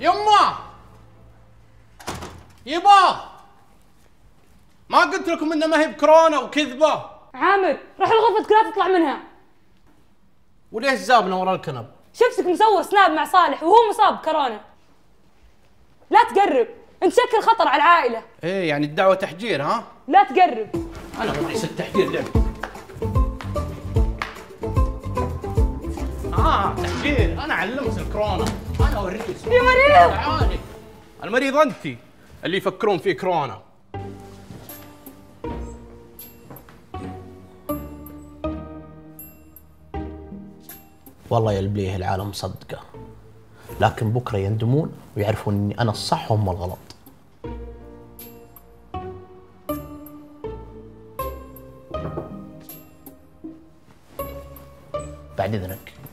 يما! يبا! ما قلت لكم إنه ما هي بكورونا وكذبة؟ عامر روح الغرفة كلها تطلع منها. وليش زابنا ورا الكنب؟ شفتك مصور سناب مع صالح وهو مصاب كورونا لا تقرب انت شكل خطر على العائلة. إيه يعني الدعوة تحجير ها؟ لا تقرب. أنا رئيس التحجير لعب أنا علمت الكورونا. أنا أوريك يا مريض! تعالي. المريض انت. اللي يفكرون فيه كورونا. والله يلبليه العالم صدقة. لكن بكرة يندمون ويعرفون إني أنا الصح وهم الغلط. بعد إذنك.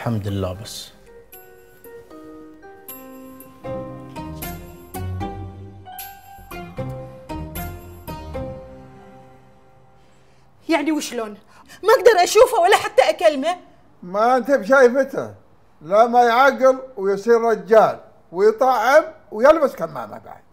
الحمد لله بس. يعني وشلون؟ ما أقدر أشوفه ولا حتى أكلمه. ما أنت بشايفته. لا ما يعقل ويصير رجال ويطعم ويلبس كمامة بعد.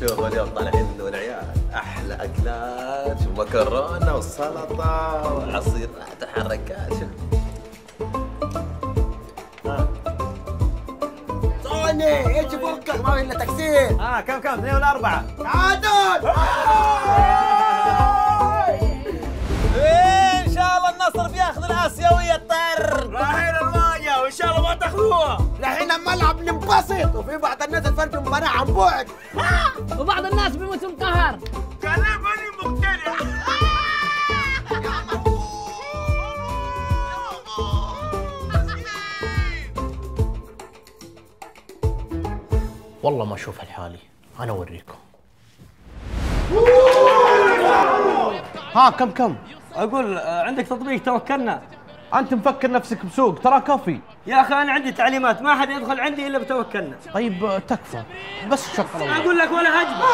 شوفوا اليوم طالعين والعيال أحلى أكلات ومكرونة وسلطة وعصير. تحركات شوف صوني إيش فكك ما في إلا تكسير. آه كم كم؟ اثنين ولا اربعه تعادل إن شاء الله النصر بياخذ الآسيوية. تاخذوها الحين الملعب ننبسط وفي بعض الناس تفرجوا المباراه عن بعد. وبعض الناس بيموتوا مقهر كلامني مقتنع. والله ما أشوف الحالي. أنا أوريكم. ها كم كم؟ أقول آه، عندك تطبيق توكلنا. أنت مفكر نفسك بسوق ترى كفي يا أخي أنا عندي تعليمات ما حد يدخل عندي إلا بتوكلنا. طيب تكفى. بس الله أقول لك ولا هجمة.